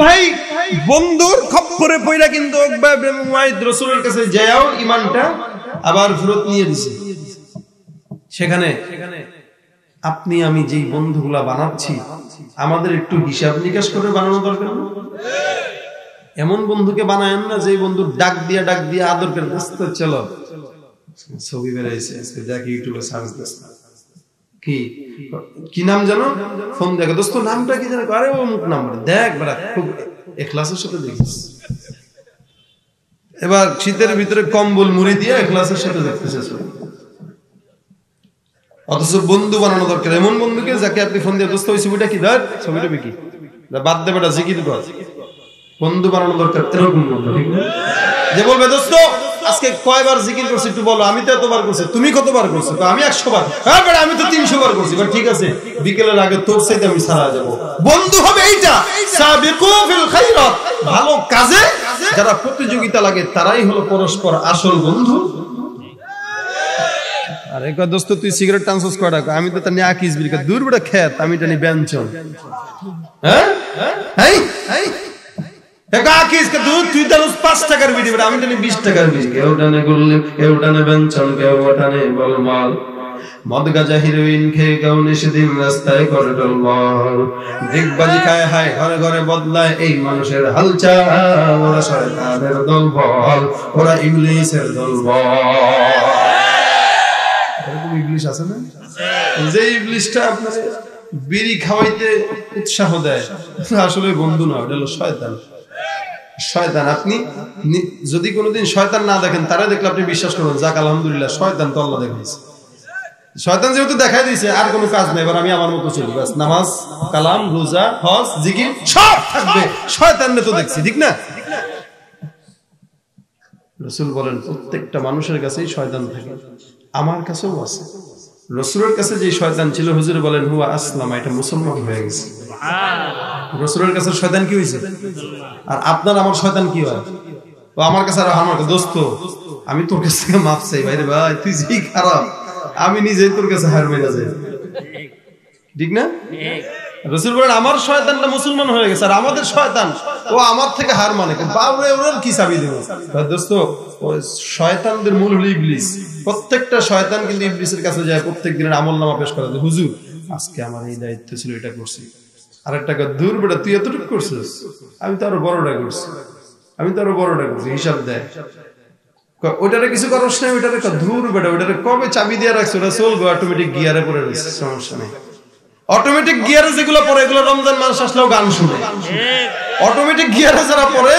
ভাই বন্ধুর খপ্পরে পইরা কিন্তু রসুলের কাছে যাও ইমানটা আবার ফেরত নিয়ে দিছে। সেখানে আপনি আমি যেই বন্ধুগুলা বানাচ্ছি আমাদের একটু হিসাব নিকাশ করে বানানো দরকার এমন বন্ধুকে বানায়েন না যে বন্ধু ডাক দিয়া ডাক দিয়া আদর করে চলো। ছবি বেড়াইছে আজকে দেখ ইউটিউবে সার্চ দিস কি? নাম জানো? ফোন দেখো। দোস্ত, নামটা কি জানো? আরে মুখ নাম্বার দেখ বেড়া খুব এখলাসের সাথে দেখিস এবার শীতের ভিতরে কম্বল মুড়ি দিয়ে এখলাসের সাথে দেখতেছে অথচ বন্ধু বানানো দরকার। এমন বন্ধুকে যাকে আপনি ফোন দিয়ে দোস্ত, ওই ছবিটা কি? ধর, ছবিটা বিকি বাদ দেবে বন্ধু বানানো দরকার, এরকম বন্ধু, ঠিক না? যে বলবে, দোস্ত আজকে কয়বার জিকির করছি একটু বলো, আমি তো এতবার করছি, তুমি কতবার করছ? তো আমি একশো বার হ্যাঁ আমি তো তিনশো বার করছি ঠিক আছে, বিকেলের আগে তোর সাথে আমি সারা যাব বন্ধু হবে এইটা। ভালো কাজে যারা প্রতিযোগিতা লাগে, তারাই হলো পরস্পর আসল বন্ধু। আমি তো দূর খেত, আমি টানি ব্যঞ্চন হ্যাঁ? এই এই একা তুই তুই 5 টাকার বিড়ি আমি টানি 20 টাকার বিড়ি কেউ টানে গুল্লি কেউ টানে ব্যঞ্চন কেউ টানে বলমাল মদ গাজা হিরোইন খেয়ে কেউ সেদিন রাস্তায় করে টলমল দিগবাজি খায় হায় ঘরে ঘরে বদলায় এই মানুষের হালচাল। ওরা শয়তানের দলবল ওরা ইংলিশের দলবল। এরকম ইংলিশ আছে না? যে ইংলিশটা আপনার বিড়ি খাওয়াইতে উৎসাহ দেয় আসলে বন্ধু না ওটা হলো শয়তান। শয়তান, আপনি যদি কোনোদিন শয়তান না দেখেন তারা দেখলে আপনি বিশ্বাস করবেন, যাক, আলহামদুলিল্লাহ, শয়তান তো আল্লাহ দেখাইছে। শয়তান যেহেতু দেখাই দিয়েছে, আর কোনো কাজ নেই, এবার আমি আমার মতো চলি, বাস, নামাজ, কালাম, রোজা, হজ, জিকির, সব থাকবে। শয়তান তো দেখছি, ঠিক না? রসুল বলেন, প্রত্যেকটা মানুষের কাছেই শয়তান থাকে। আমার কাছেও আছে। রসুলের কাছে যে শয়তান ছিল, হুজুর বলেন, হুয়া আসলাম, এটা মুসলমান হয়ে গেছে। রসুলের কাছে শয়তান কি হয়েছে? আর আপনার আমার শয়তান কি হয়? ও আমার কাছে আর আমার দোস্ত, আমি তোর কাছ থেকে মাপ চাই ভাই রে ভাই, তুই যেই খারাপ, আমি নিজেই তোর কাছে হার মেরে যাই। ঠিক না? রসুল বলেন, আমার শয়তানটা মুসলমান হয়ে গেছে আর আমাদের শয়তান, ও আমার থেকে হার মানে। বাবরে ওর কি চাবি দেবো? দোস্ত শয়তানদের মূল হলো ইবলিস। প্রত্যেকটা শয়তান কিন্তু ইবলিসের কাছে যায়, প্রত্যেক দিনের আমল নামা পেশ করে হুজুর, আজকে আমার এই দায়িত্ব ছিল, এটা করছি। আর একটা কথা, দূর বেটা তুই এতটুকু করছিস? আমি তো আরও বড়টা করছি। আমি তো আরও বড়টা করছি। হিসাব দেয় ওটারে কিছু করস না ওটারে ক- ধুর বেটা ওটারে কবে চাবি দিয়ে রাখছো? ওটা চলবো অটোমেটিক গিয়ারে পড়ে রয়েছে সমস্যা নেই। অটোমেটিক গিয়ারে যেগুলো পড়ে এগুলো রমজান মাস আসলেও গান শুনে। অটোমেটিক গিয়ারে যারা পড়ে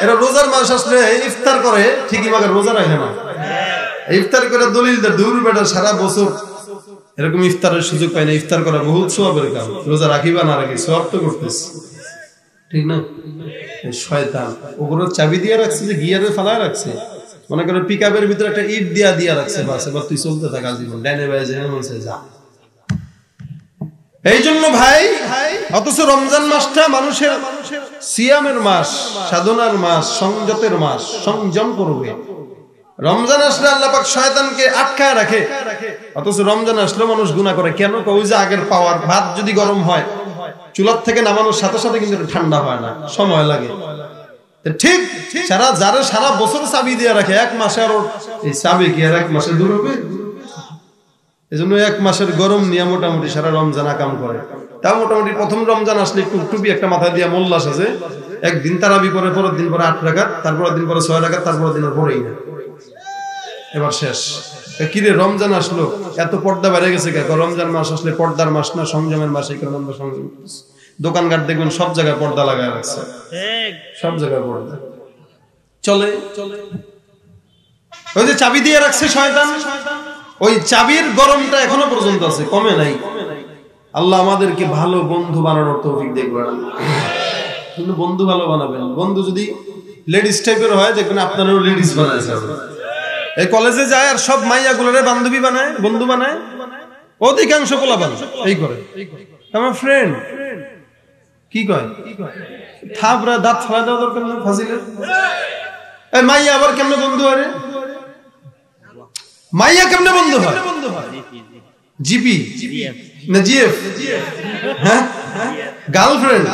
এরা রোজার মাস আসলে ইফতার করে ঠিকই মাকে রোজা রাখে না। ইফতার করে দলিল দূর বেটা সারা বছর এরকম ইফতারের সুযোগ পাই না, ইফতার করা বহুত সোয়াবের কাম। রোজা রাখিবা না রাখি সোয়াব তো করতেছে। ঠিক না? শয়তান। ওগুলো চাবি দিয়ে রাখছে যে গিয়ারে ফালায় রাখছে। মনে করো পিক ভিতরে একটা ইট দিয়া দিয়া রাখছে, বাস, এবার তুই চলতে ডাইনে যা। এই জন্য ভাই, অথচ রমজান মাসটা মানুষের সিয়ামের মাস, সাধনার মাস, সংযতের মাস, সংযম করবে রমজান আসলে আল্লাহ পাক শয়তানকে আটকায় রাখে। অথচ রমজান আসলে মানুষ গুনাহ করে। কেন কই যে আগের পাওয়ার ভাত যদি গরম হয়, চুলার থেকে নামানোর সাথে সাথে কিন্তু ঠান্ডা হয় না, সময় লাগে। ঠিক সারা যারা সারা বছর চাবি দিয়ে রাখে, এক মাসে আর এই চাবি কি আর এক মাসে দূর হবে? এই জন্য এক মাসের গরম নিয়ে মোটামুটি সারা রমজান আকাম করে। তাও মোটামুটি প্রথম রমজান আসলে একটু টুপি একটা মাথায় দিয়ে মোল্লাস আছে। একদিন তারাবি পরে, পরের দিন পরে আট রাখাত তারপরের দিন পরে ছয় রাখাত তারপরের দিনের পরেই না। এবার শেষ। কিরে রমজান আসলো? এত পর্দা বেড়ে গেছে কে? রমজান মাস আসলে পর্দার মাস না সংযমের মাস এই কারণে আমরা সংযম দোকানঘাট দেখবেন সব জায়গায় পর্দা লাগায় রাখছে। সব জায়গায় পর্দা। চলে। ওই যে চাবি দিয়ে রাখছে শয়তান। ওই চাবির গরমটা এখনও পর্যন্ত আছে কমে নাই। আল্লাহ আমাদেরকে ভালো বন্ধু বানানোর তৌফিক দেখবেন কিন্তু বন্ধু ভালো বানাবেন বন্ধু যদি লেডিস টাইপের হয় দেখবেন আপনারও লেডিস বানাইছে। এই কলেজে যায় আর সব মাইয়া গুলোরে বান্ধবী বানায়, বন্ধু বানায়। অধিকাংশ পোলা বান এই করে। আমার ফ্রেন্ড কি কয়? থাপরা দাঁত ফালা দেওয়া দরকার না, ফাজিলের? এই মাইয়া আবার কেমনে বন্ধু হয় রে? মাইয়া কেমনে বন্ধু হয়? জিপি? না, জিএফ? হ্যাঁ? গার্লফ্রেন্ড?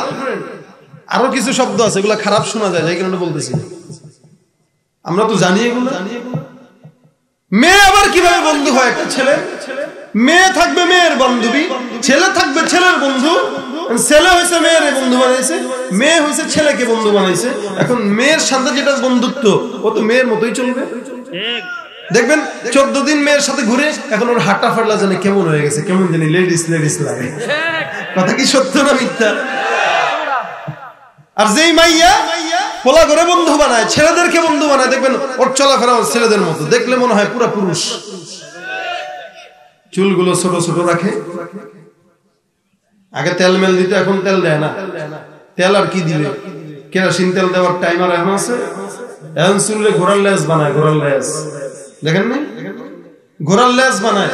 আরও কিছু শব্দ আছে, এগুলো খারাপ শোনা যায় যাই কারণে বলতেছি। আমরা তো জানি এগুলো। মেয়ে আবার কীভাবে বন্ধু হয় একটা ছেলে? মেয়ে থাকবে মেয়ের বান্ধবী ছেলে থাকবে ছেলের বন্ধু। ছেলে হয়েছে মেয়ের বন্ধু বানাইছে মেয়ে হয়েছে ছেলেকে বন্ধু বানাইছে। এখন মেয়ের সাথে যেটা বন্ধুত্ব ও তো মেয়ের মতোই চলবে। দেখবেন চোদ্দ দিন মেয়ের সাথে ঘুরে এখন ওর হাঁটা ফাটলা জানে কেমন হয়ে গেছে কেমন জানি লেডিস লেডিস লাগে। কথা কি সত্য না মিথ্যা? আর যেই মাইয়া পোলা করে বন্ধু বানায়, ছেলেদেরকে বন্ধু বানায়, দেখবেন ওর চলাফেরা ওর ছেলেদের মতো। দেখলে মনে হয় পুরা পুরুষ। চুলগুলো ছোট ছোট রাখে। আগে তেল মেল দিতে, এখন তেল দেয় না। তেল আর কি দিবে? কেরাসিন তেল দেওয়ার টাইম আর এখন আছে। এখন চুলে ঘোড়ার লেজ বানায় ঘোড়ার লেজ। দেখেন নি ঘোড়ার লেজ বানায়।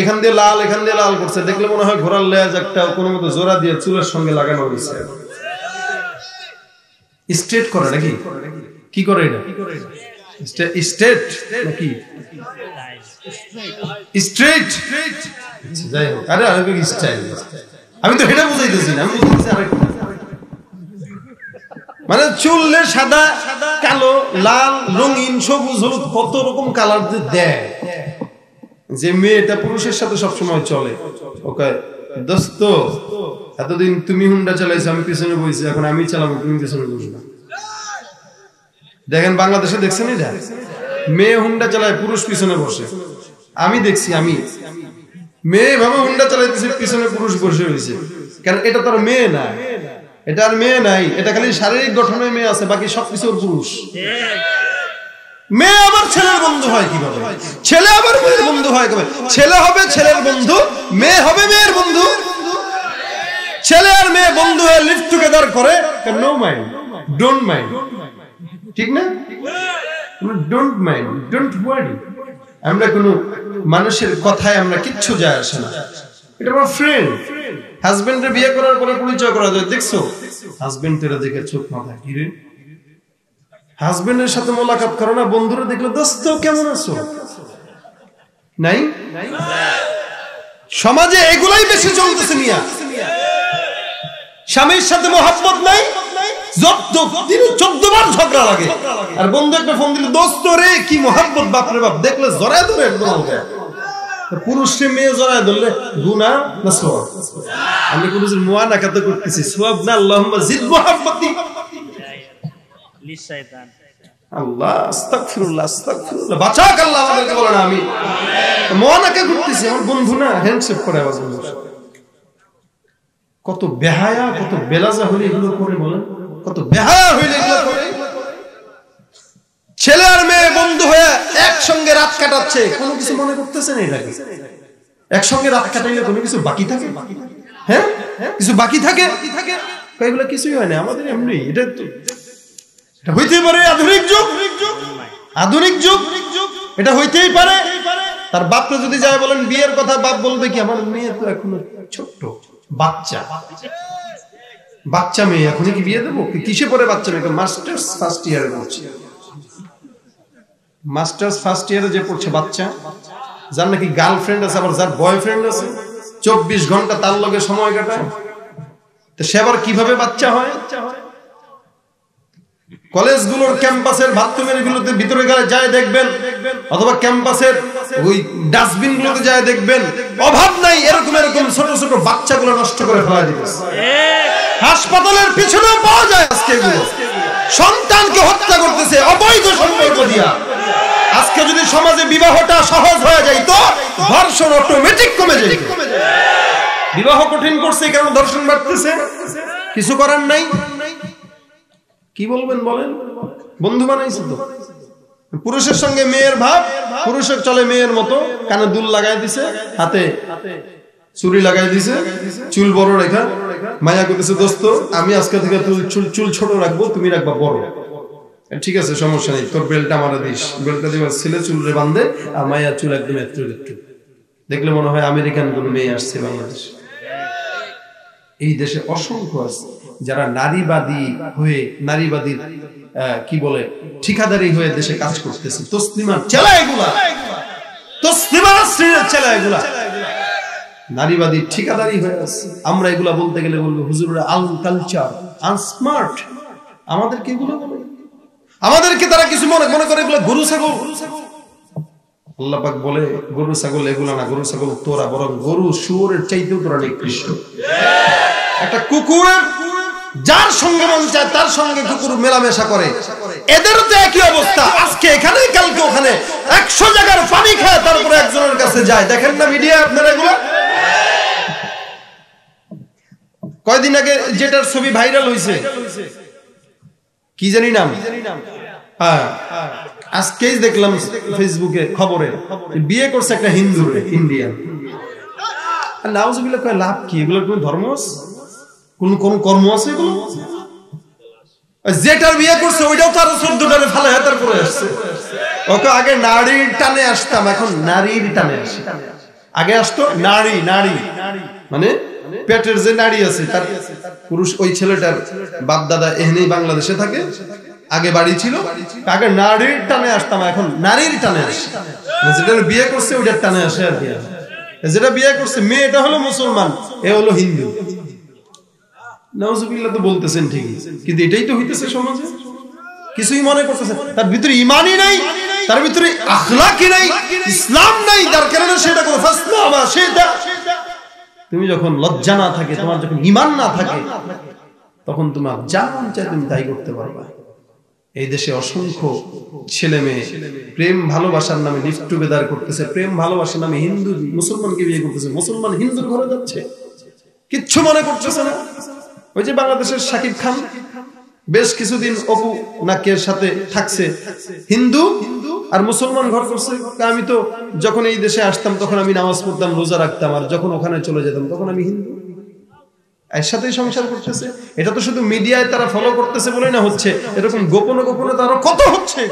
এখান দিয়ে লাল, এখান দিয়ে লাল করছে। দেখলে মনে হয় ঘোড়ার লেজ একটা কোনো মতো জোড়া দিয়ে চুলের সঙ্গে লাগানো হয়েছে। স্ট্রেট করে নাকি? কি করে এটা? স্ট্রেট নাকি? স্ট্রেট আরে আরে স্টাইল আমি তো এটা বুঝাইতেছি না, আমি বুঝাইতেছি আরেকটা। মানে চুললে সাদা, কালো, লাল, রঙিন, সবুজ, হলুদ, কত রকম কালার দেয়। যে মেয়েটা পুরুষের সাথে সবসময় চলে, ওকে? দোস্ত, এতদিন তুমি হুন্ডা চালাইছো, আমি পিছনে বইছি, এখন আমি চালাবো, তুমি পিছনে দেখেন বাংলাদেশে দেখছেন মেয়ে হুন্ডা চালায়, পুরুষ পিছনে বসে। আমি দেখছি, আমি। মেয়ে ভাবে হুন্ডা চালাইতেছে, পিছনে পুরুষ বসে কারণ এটা তো আর মেয়ে না এটা আর মেয়ে নাই, এটা খালি শারীরিক গঠনে মেয়ে আছে, বাকি সবকিছু পুরুষ। মেয়ে আবার ছেলের বন্ধু হয় কীভাবে? ছেলে আবার মেয়ের বন্ধু হয় কীভাবে? ছেলে হবে ছেলের বন্ধু, মেয়ে হবে মেয়ের বন্ধু। ছেলে আর মেয়ে বন্ধু হয়ে লিভ টুগেদার করে নো মাইন্ড ডোন্ট মাইন্ড ঠিক না? ডোন্ট মাইন্ড ডোন্ট ওয়ারি আমরা কোনো মানুষের কথায় আমরা কিচ্ছু যায় আসে না। এটা আমার ফ্রেন্ড হাজবেন্ডের বিয়ে করার পরে পরিচয় করা যায়, দেখছ? হাজবেন্ড তোরা দেখে চোখ মাথা কি রে হাজবেন্ডের সাথে মোলাকাত করো না, বন্ধুরা দেখল, দোস্ত, কেমন আছো? নাই? সমাজে এগুলাই বেশি চলতেছে মিয়া। স্বামীর সাথে মোহাম্মত নাই আর বন্ধু একটা ফোন দিল, দোস্ত রে, কি বাপরে বাপ? দেখলে মেয়ে ধরলে না আমি করতেছি না ছেলে আর মেয়ে বন্ধু হয়ে একসঙ্গে রাত কাটাচ্ছে, কোনো কিছু মনে করতেছে না একসঙ্গে রাত কাটাইলে কোনো কিছু বাকি থাকে? হ্যাঁ? কিছু বাকি থাকে? এগুলো কিছুই হয় না, আমাদের এমনি এটা তো। এটা হইতেই পারে আধুনিক যুগ। আধুনিক যুগ, এটা হইতেই পারে। তার বাপকে যদি যায় বলেন, বিয়ের কথা বাপ বলবে কি, আমার মেয়ে তো এখনও ছোট্ট, বাচ্চা। বাচ্চা মেয়ে, এখনই কি বিয়ে দেবো? কিসে পরে বাচ্চা মেয়ে? মাস্টার্স ফার্স্ট ইয়ারে পড়ছে। মাস্টার্স ফার্স্ট ইয়ারে যে পড়ছে বাচ্চা, যার নাকি গার্লফ্রেন্ড আছে, আবার যার বয়ফ্রেন্ড আছে, চব্বিশ ঘণ্টা তার লগে সময় কাটায়। তো সে আবার কীভাবে বাচ্চা হয়? কলেজগুলোর ক্যাম্পাসের বাথরুমের গুলোতে ভিতরে গেলে যায় দেখবেন, অথবা ক্যাম্পাসের ওই ডাস্টবিন গুলোতে যায় দেখবেন, অভাব নাই, এরকম এরকম ছোট ছোট বাচ্চাগুলো নষ্ট করে ফেলা দিবে। হাসপাতালের পিছনে পাওয়া যায় আজকে এগুলো। সন্তানকে হত্যা করতেছে, অবৈধ সম্পর্ক দিয়া। আজকে যদি সমাজে বিবাহটা সহজ হয়ে যায় তো ধর্ষণ অটোমেটিক কমে যায় বিবাহ কঠিন করছে কেন ধর্ষণ বাড়তেছে। কিছু করার নাই। কি বলবেন বলেন? বন্ধু বানাইছে তো। পুরুষের সঙ্গে মেয়ের ভাব, পুরুষের চলে মেয়ের মতো, কানে দুল লাগাই দিছে, হাতে চুরি লাগাই দিছে, চুল বড় রেখা, মায়া করতেছে, দোস্ত, আমি আজকে থেকে চুল চুল ছোট রাখব, তুমি রাখবা বড়। ঠিক আছে, সমস্যা নেই, তোর বেলটা আমার দিস। বেলটা দিবার ছেলে চুলরে বান্ধে আর মায়া চুল একদম একটু একটু দেখলে মনে হয় আমেরিকান কোন মেয়ে আসছে বাংলাদেশ। এই দেশে অসংখ্য আছে যারা নারীবাদী হয়ে নারীবাদীর কি বলে, ঠিকাদারি হয়ে দেশে কাজ করতেছে। তসলিমার চেলা এগুলা তসলিমার শ্রেণির চেলা এগুলা নারীবাদী ঠিকাদারি হয়ে আছে। আমরা এগুলা বলতে গেলে বলব, হুজুরের আল কালচার আনস্মার্ট আমাদেরকে এগুলো বলে। আমাদেরকে তারা কিছু মনে মনে করে এগুলো গরু, ছাগল। আল্লাহ পাক বলে, গরু, ছাগল এগুলো না, গরু, ছাগল তোরা বরং গরু, শুয়োরের চাইতেও তোরা নিকৃষ্ট। একটা কুকুরের যার সঙ্গে মন চায় তার সঙ্গে কুকুর মেলামেশা করে। এদের তো একই অবস্থা। আজকে এখানে কালকে ওখানে। একশো জায়গার পানি খায়, তারপরে একজনের কাছে যায়। দেখেন না মিডিয়া আপনারা এগুলো? কয়দিন আগে যেটার ছবি ভাইরাল হয়েছে কি জানি নাম? হ্যাঁ। আজকেই দেখলাম ফেসবুকে খবরে। বিয়ে করছে একটা হিন্দু ইন্ডিয়ান। লাভ কি? এগুলোর কোন ধর্ম কোন কোন কর্ম আছে এগুলো? যেটার বিয়ে করছে, ওইটাও তার করে আসছে। ওকে, আগে নারীর টানে আসতাম, এখন নারীর টানে আসি। আগে আসতো নারী নারী। মানে পেটের যে নারী আছে, তার পুরুষ, ওই ছেলেটার বাপ দাদা এখানেই বাংলাদেশে থাকে, আগে বাড়ি ছিল। আগে নারীর টানে আসতাম, এখন নারীর টানে আসি। যেটা বিয়ে করছে, ওইটার টানে আসে আর কি। যেটা বিয়ে করছে, মেয়েটা হলো মুসলমান, এ হলো হিন্দু। নওয়াজুবিল্লাহ তো বলতেছেন ঠিকই, কিন্তু এটাই তো হইতেছে সমাজে। কিছুই মনে করতেছে তার ভিতরে ইমানই নাই, তার ভিতরে আখলাকি নাই, ইসলাম নাই তার কারণে সেটা কোনো ফাসলামা সেটা তুমি যখন লজ্জা না থাকে, তোমার যখন ইমান না থাকে, তখন তোমার যা মন তুমি তাই করতে পারবা। এই দেশে অসংখ্য ছেলে মেয়ে, প্রেম ভালোবাসার নামে লিফট টুগেদার করতেছে, প্রেম ভালোবাসার নামে হিন্দু, মুসলমানকে বিয়ে করতেছে, মুসলমান হিন্দুর ঘরে যাচ্ছে। কিচ্ছু মনে করতেছে না। ওই যে বাংলাদেশের শাকিব খান, বেশ কিছুদিন অপু নাকের সাথে থাকছে। হিন্দু আর মুসলমান ঘর করছে। আমি তো যখন এই দেশে আসতাম, তখন আমি নামাজ পড়তাম, রোজা রাখতাম আর যখন ওখানে চলে যেতাম, তখন আমি হিন্দু। এটা তো শুধু মিডিয়ায় তারা ফলো করতেছে বলে না হচ্ছে। এরকম গোপনে গোপনে তারা কত হচ্ছে